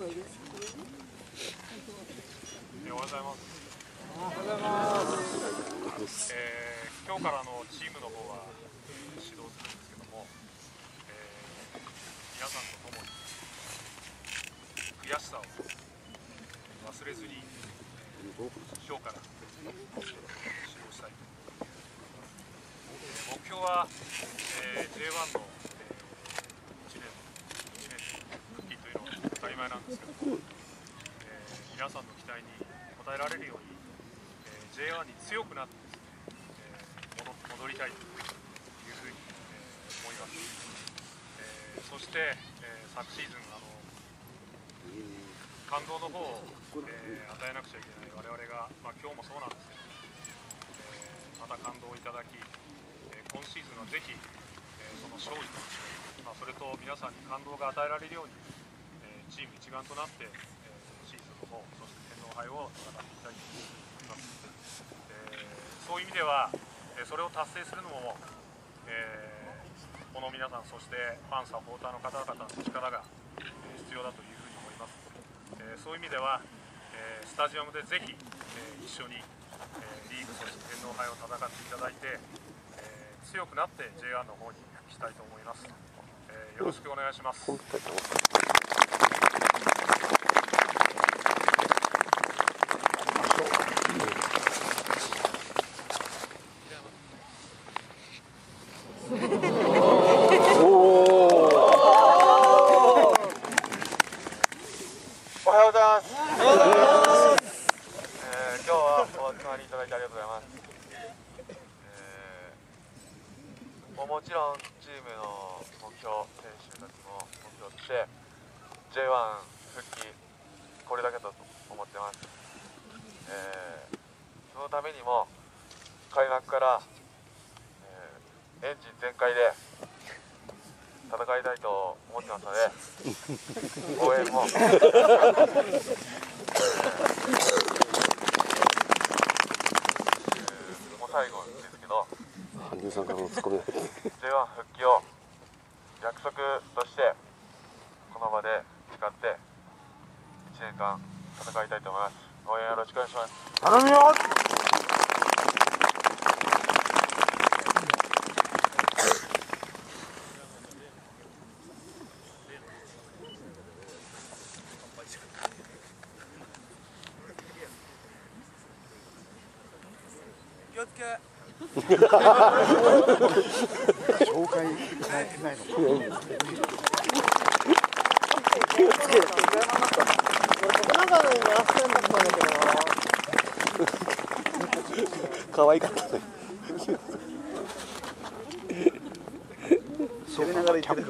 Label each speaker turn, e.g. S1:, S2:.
S1: おはようございます。おはようございます。えー、今日からのチームの方は指導するんですけども、えー、皆さんと共に悔しさを忘れずに、えー、今日から指導したいと思います。目標は、えー、J1 の、えー、1年1年復帰というのは当たり前なんですけど、えー皆さんの期待に応えられるように、えー J1 に強くなってですね、えー戻りたいというふうに、えー思います、えーそして、えー昨シーズンあの感動の方を、えー与えなくちゃいけない我々が、まあ、今日もそうなんですけど、えーまた感動をいただき、えー今シーズンはぜひ、えーその勝利と、まあ、それと皆さんに感動が与えられるように、チーム一丸となって、えーシーズンの方そして天皇杯を戦っていきたいと思います、えーそういう意味では、えーそれを達成するのも、えーこの皆さんそしてファンサポーターの方々の力が、えー必要だというふうに思います、えーそういう意味では、えースタジアムでぜひ、えー一緒に、えーリーグそして天皇杯を戦っていただいて、えー強くなって J1 の方に復帰したいと思います、えーよろしくお願いします、
S2: おはようございます。えー今日はお集まりいただいてありがとうございます。えーももちろんチームの目標、選手たちの目標として J1 復帰これだけだと思ってます。えーそのためにも開幕から、えーエンジン全開で戦いたいと思ってますので。応援も。もう最後、
S3: 羽生さんからのツッコミ
S2: J1 復帰を約束として、この場で誓って、1年間戦いたいと思います。応援よろしくお願いします。
S3: 頼むよ紹介変えてないのか可愛かったね。それながら言ってる